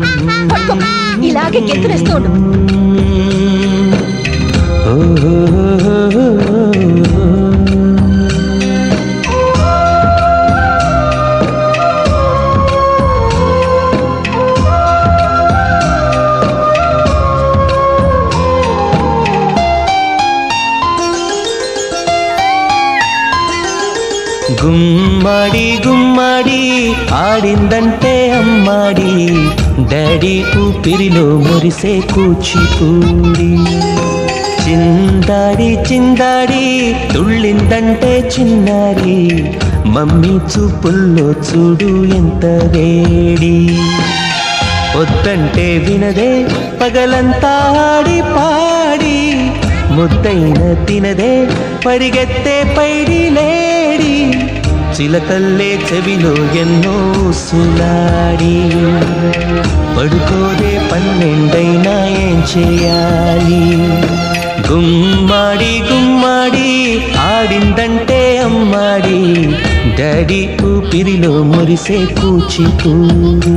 పట్టుకో ఇలాగే గెంతులేస్తూ ఉండు గుమ్మడి గుమ్మడి ఆడిందంటే అమ్మాడి. డాడీ ఊపిరిలో మురిసే కూచిపూడి. చిందాడి చిందాడి తుళ్ళిందంటే చిన్నారి. మమ్మీ చూపుల్లో చూడు ఎంత వేడి. వద్దంటే వినదే పగలంతా ఆడి పాడి. ముద్దైన తినదే పరిగెత్తే పైడి లేడి. చిలకల్లే చెవిలో ఎన్నో సులాడి పడుకోదే పన్నెండైనా ఏం చేయాలి గుమ్మాడి గుమ్మాడి ఆడిందంటే అమ్మాడి డాడీ ఊపిరిలో మురిసే కూచిపూడి